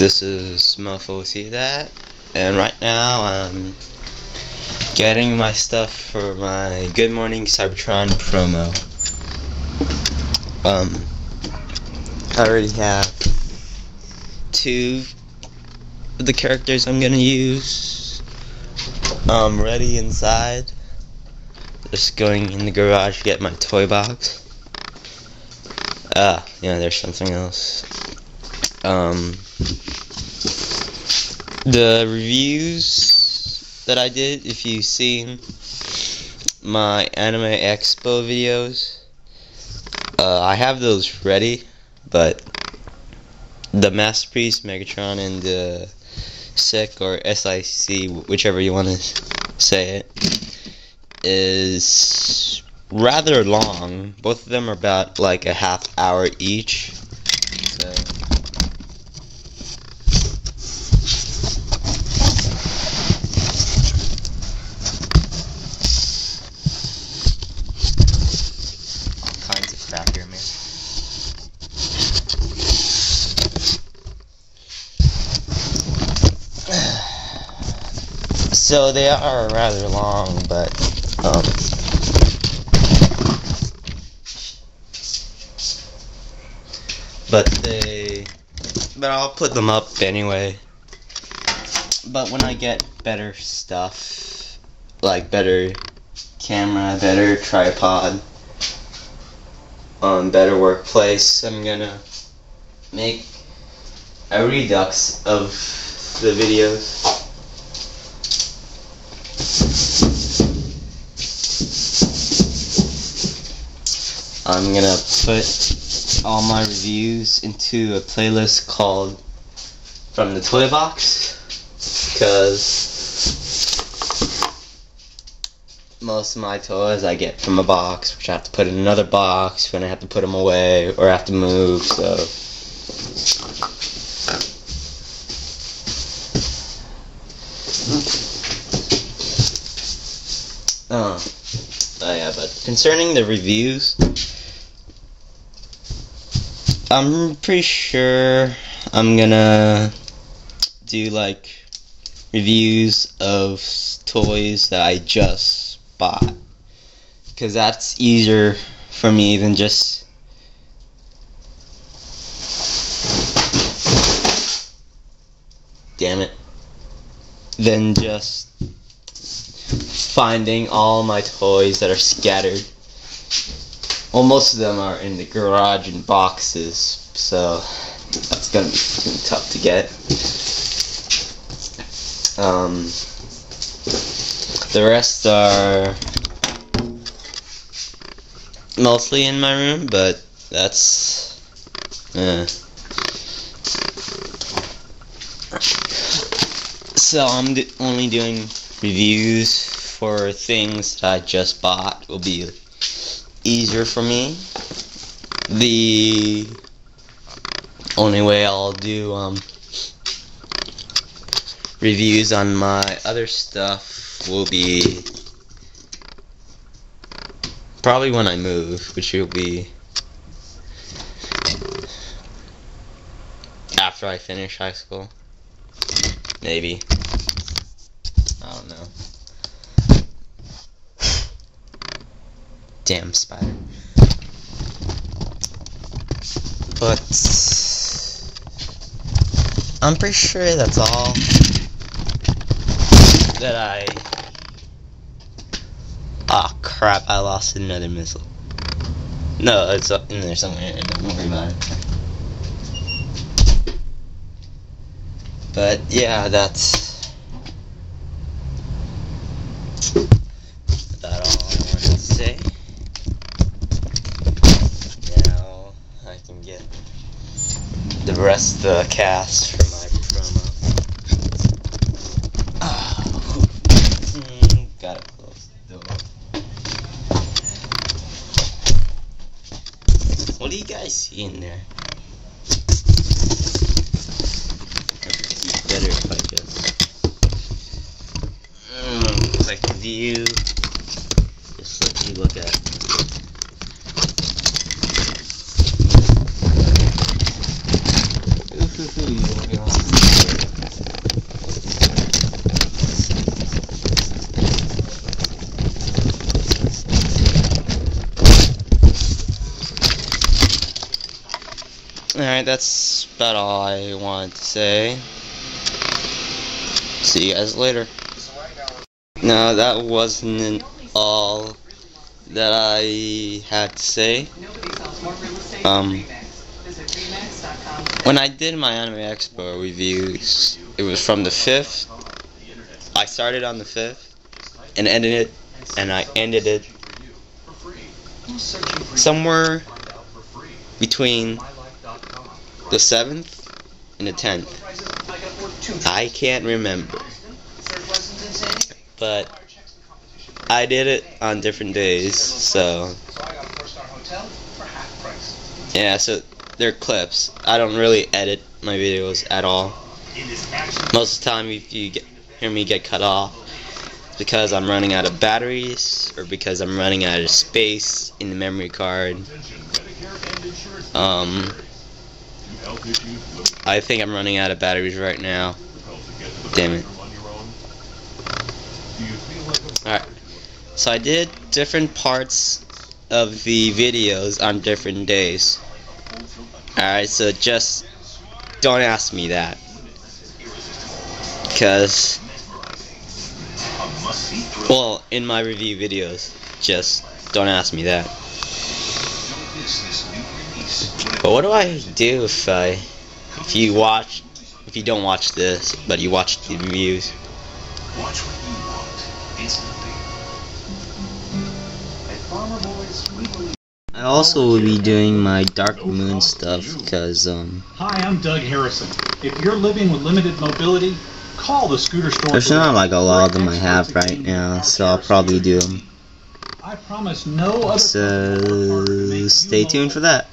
This is Mofo See That, and right now I'm getting my stuff for my Good Morning Cybertron promo. Um, I already have two of the characters I'm gonna use um, ready inside. Just going in the garage to get my toy box. Ah, yeah, there's something else. Um, the reviews that I did, if you've seen my Anime Expo videos, uh, I have those ready, but the Masterpiece, Megatron, and the SIC or SIC, whichever you want to say it, is rather long. Both of them are about like a half hour each. So. All kinds of crap here, man. So they are rather long, but um, but they but I'll put them up anyway. But when I get better stuff, like better camera, better tripod, um, better workplace, I'm gonna make a redux of the videos. I'm gonna put all my reviews into a playlist called From the Toy Box because most of my toys I get from a box, which I have to put in another box when I have to put them away or have to move, so. Oh. Oh yeah, but concerning the reviews, I'm pretty sure I'm gonna do like reviews of toys that I just bought. Because that's easier for me than just. Damn it. Than just finding all my toys that are scattered. Well, most of them are in the garage in boxes, so that's gonna be tough to get. Um, the rest are mostly in my room, but that's. Uh. So I'm only doing reviews for things that I just bought. Will be easier for me. The only way I'll do um, reviews on my other stuff will be probably when I move, which will be after I finish high school. Maybe. I don't know. Damn spider. But I'm pretty sure that's all that I. Ah, oh, crap! I lost another missile. No, it's up in there somewhere. Don't worry about it. But yeah, that's that all I wanted to say. Now I can get the rest of the cast for my promo. Oh. Mm, gotta. What do you guys see in there? Better if I just mm, click view. Alright, that's about all I wanted to say. See you guys later. No, that wasn't all that I had to say. Um, when I did my Anime Expo reviews, it was from the 5th. I started on the 5th and ended it, and I ended it somewhere between the 7th and the 10th. I can't remember. But I did it on different days, so yeah, so they're clips. I don't really edit my videos at all. Most of the time, if you get, hear me get cut off, because I'm running out of batteries or because I'm running out of space in the memory card. Um, I think I'm running out of batteries right now. Damn it. Alright. So I did different parts of the videos on different days. Alright, so just don't ask me that. Because, well, in my review videos, just don't ask me that. But what do I do if I, if you watch, if you don't watch this, but you watch the reviews? Watch what you want instantly. At Farmer Boys, we. I also will be doing my Dark Moon stuff because um Hi, I'm Doug Harrison. If you're living with limited mobility, call the scooter store. there's not like a lot of them I have right now, so I'll probably do them. I promise no other So stay tuned for that.